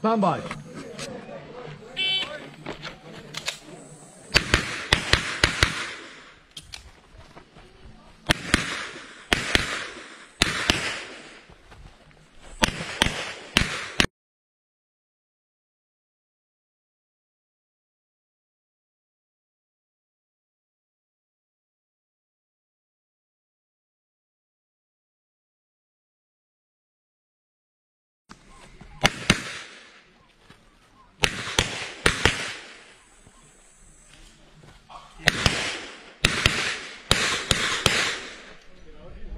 Stand by.